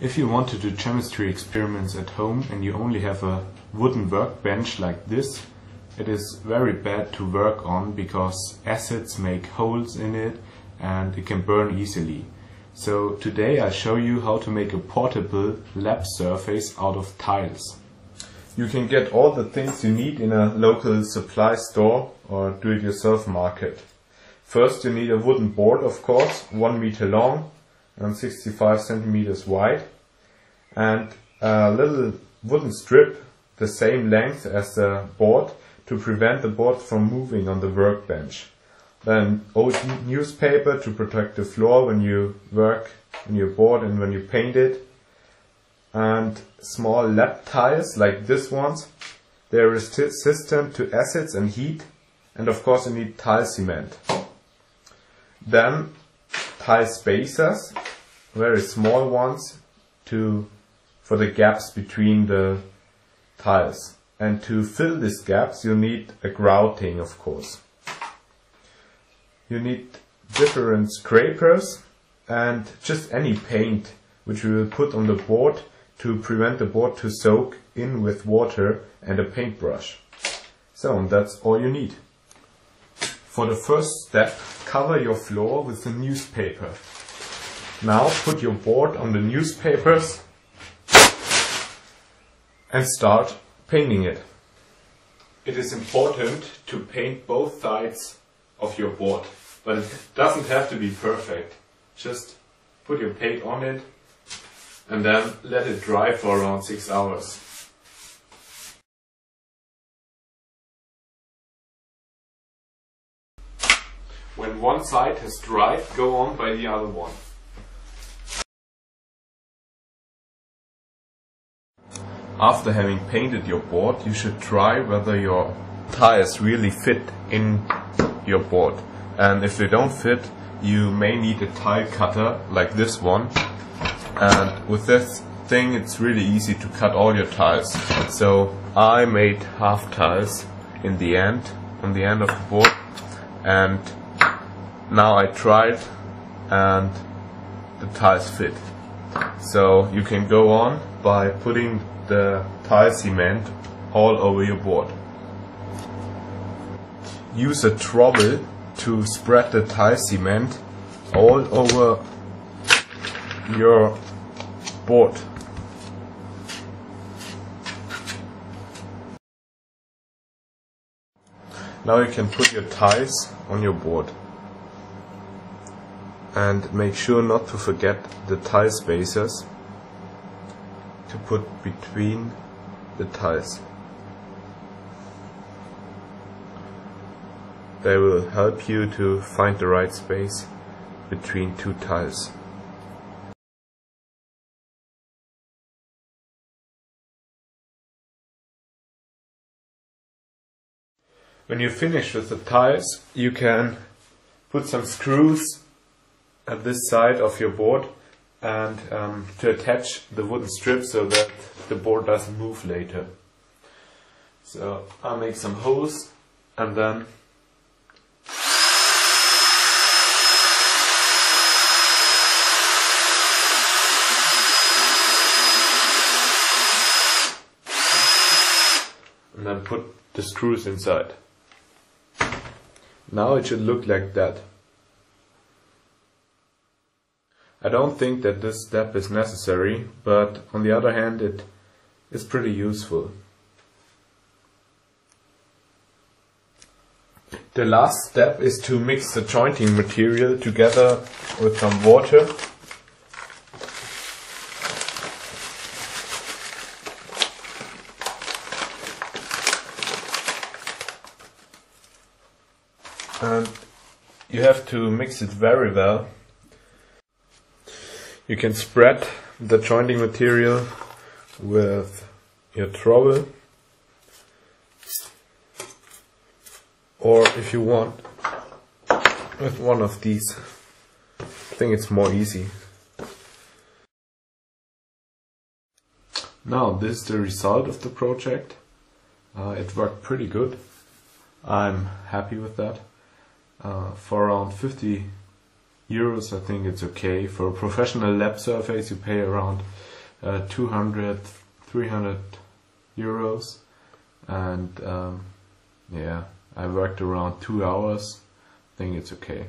If you want to do chemistry experiments at home and you only have a wooden workbench like this, it is very bad to work on because acids make holes in it and it can burn easily. So today I show you how to make a portable lab surface out of tiles. You can get all the things you need in a local supply store or do-it-yourself market. First you need a wooden board of course, 1 meter long and 65 centimeters wide and a little wooden strip the same length as the board to prevent the board from moving on the workbench. Then old newspaper to protect the floor when you work on your board and when you paint it. And small lab tiles like this ones. They're resistant to acids and heat. And of course you need tile cement. Then tile spacers, very small ones to for the gaps between the tiles. And to fill these gaps you need a grouting of course. You need different scrapers and just any paint which we will put on the board to prevent the board to soak in with water and a paintbrush. So that's all you need. For the first step, cover your floor with a newspaper. Now put your board on the newspapers and start painting it. It is important to paint both sides of your board, but it doesn't have to be perfect. Just put your paint on it and then let it dry for around 6 hours. When one side has dried, go on by the other one. After having painted your board, you should try whether your tires really fit in your board. And if they don't fit, you may need a tile cutter like this one. And with this thing, it's really easy to cut all your tiles. So I made half tiles in the end, on the end of the board. And now I tried and the tiles fit. So you can go on by putting the tile cement all over your board. Use a trowel to spread the tile cement all over your board. Now you can put your tiles on your board and make sure not to forget the tile spacers to put between the tiles. They will help you to find the right space between two tiles. When you finish with the tiles, you can put some screws at this side of your board and um, to attach the wooden strip so that the board doesn't move later. So I'll make some holes and then and then put the screws inside. Now it should look like that. I don't think that this step is necessary, but on the other hand it is pretty useful. The last step is to mix the jointing material together with some water. And you have to mix it very well you can spread the jointing material with your trowel. Or if you want with one of these. I think it's more easy. Now this is the result of the project. Uh, it worked pretty good. I'm happy with that. Uh, for around 50 euros I think it's okay. For a professional lab surface you pay around uh, 200, 300 euros. And um, yeah I worked around two hours. I think it's okay.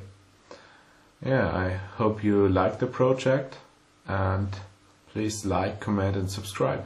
Yeah I hope you like the project. And please like comment and subscribe